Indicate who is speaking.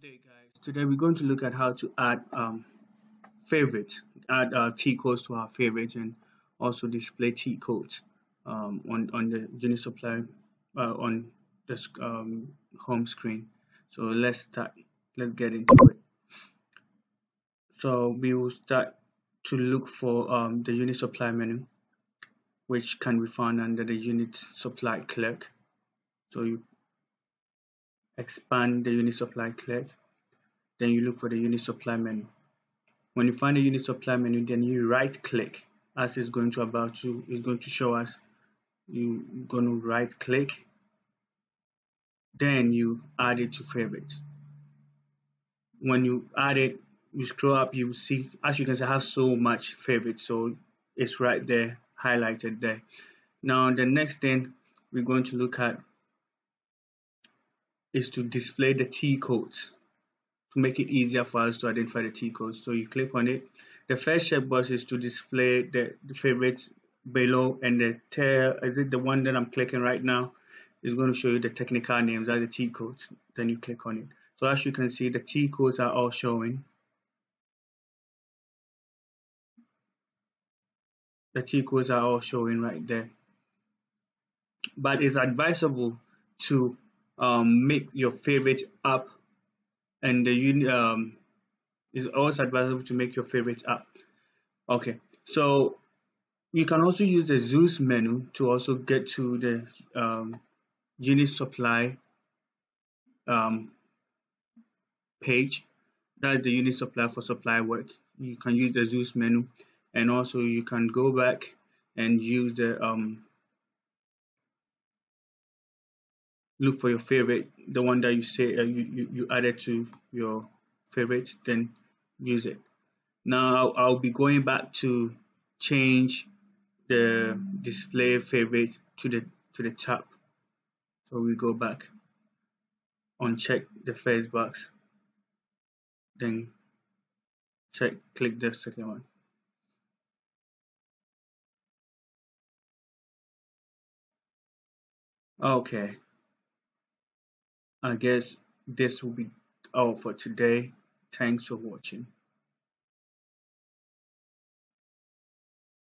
Speaker 1: Today guys, today we're going to look at how to add um, favorites, add uh, T codes to our favorites and also display T codes um, on, on the Unisupply uh, on the um, home screen. So let's start, let's get into it. So we will start to look for um, the unit supply menu which can be found under the unit supply clerk. So you expand the unit supply clerk then you look for the unit supply menu. When you find the unit supply menu then you right click as it's going to about to it's going to show us. You're going to right click then you add it to favorites. When you add it you scroll up you see as you can see I have so much favorites so it's right there highlighted there. Now the next thing we're going to look at is to display the T codes to make it easier for us to identify the T codes. So you click on it. The first checkbox is to display the, the below and the tail, is it the one that I'm clicking right now? Is going to show you the technical names, are the T codes. Then you click on it. So as you can see, the T codes are all showing. The T codes are all showing right there. But it's advisable to um, make your favorite app and the um, is always advisable to make your favorite app. Okay so you can also use the Zeus menu to also get to the um, unit supply um, page. That's the unit supply for supply work. You can use the Zeus menu and also you can go back and use the um, look for your favorite, the one that you say uh, you, you, you added to your favorite, then use it. Now I'll, be going back to change the display favorite to the to the top. So we go back, uncheck the first box, then check click the second one. Okay, I guess this will be all for today. Thanks for watching.